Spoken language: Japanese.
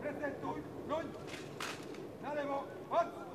Presentuj, loď, nalevo, od!